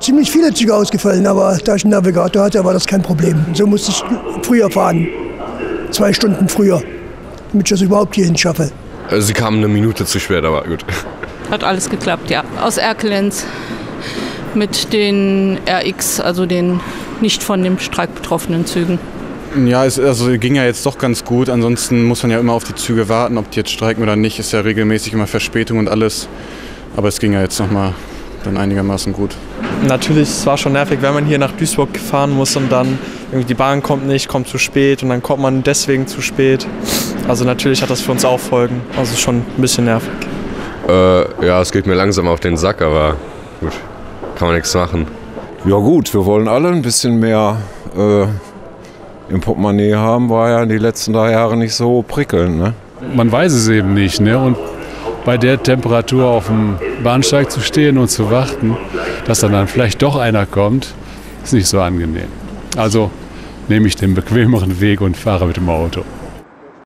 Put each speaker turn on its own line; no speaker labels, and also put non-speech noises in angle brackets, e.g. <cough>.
Ziemlich viele Züge ausgefallen, aber da ich einen Navigator hatte, war das kein Problem. So musste ich früher fahren. Zwei Stunden früher, damit ich das überhaupt hierhin schaffe.
Also sie kamen eine Minute zu spät, aber gut. <laughs>
Hat alles geklappt, ja. Aus Erkelenz mit den RX, also den nicht von dem Streik betroffenen Zügen.
Ja, es also ging ja jetzt doch ganz gut. Ansonsten muss man ja immer auf die Züge warten, ob die jetzt streiken oder nicht. Ist ja regelmäßig immer Verspätung und alles. Aber es ging ja jetzt nochmal dann einigermaßen gut.
Natürlich, es war schon nervig, wenn man hier nach Duisburg fahren muss und dann irgendwie die Bahn kommt nicht, kommt zu spät und dann kommt man deswegen zu spät. Also natürlich hat das für uns auch Folgen. Also schon ein bisschen nervig.
Äh, ja, es geht mir langsam auf den Sack, aber gut, kann man nichts machen.
Ja gut, wir wollen alle ein bisschen mehr äh, im Portemonnaie haben, war ja in den letzten drei Jahren nicht so prickelnd. Ne?
Man weiß es eben nicht. Ne? Und bei der Temperatur auf dem Bahnsteig zu stehen und zu warten, dass dann, dann vielleicht doch einer kommt, ist nicht so angenehm. Also nehme ich den bequemeren Weg und fahre mit dem Auto.